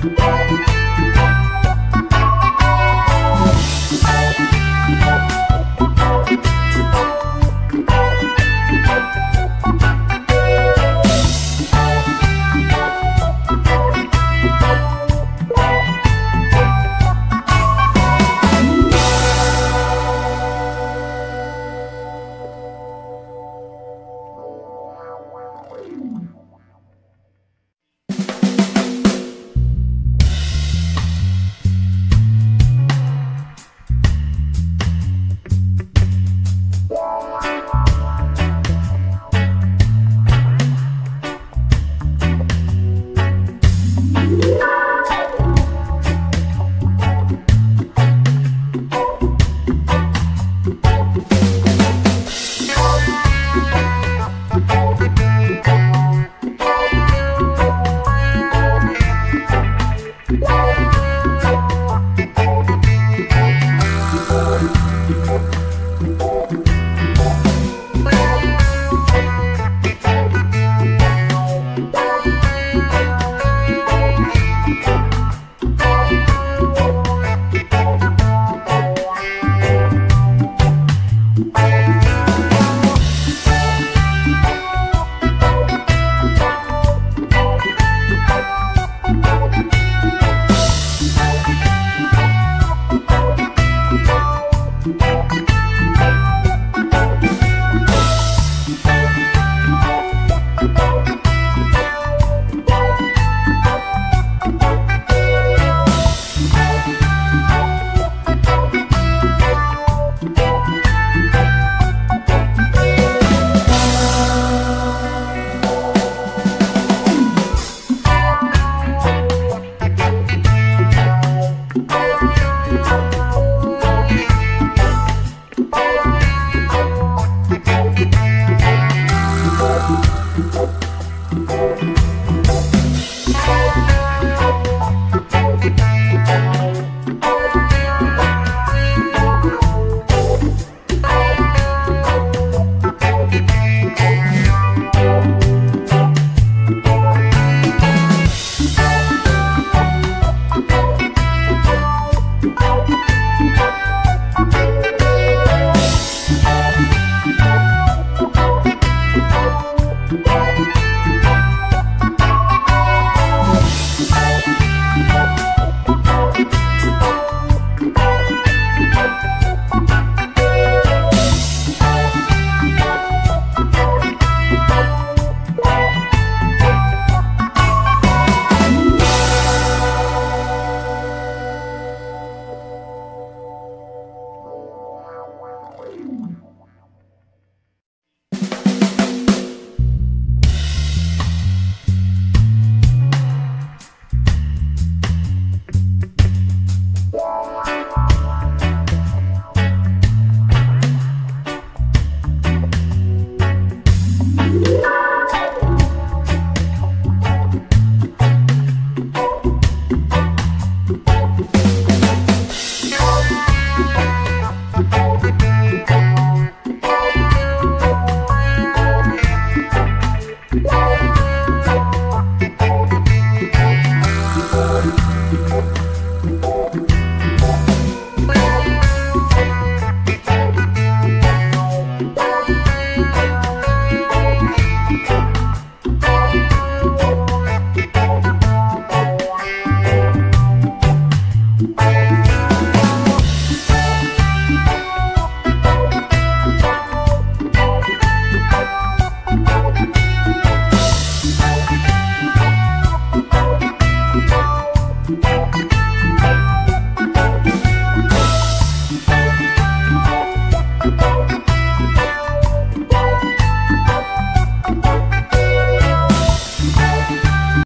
Bye. Thank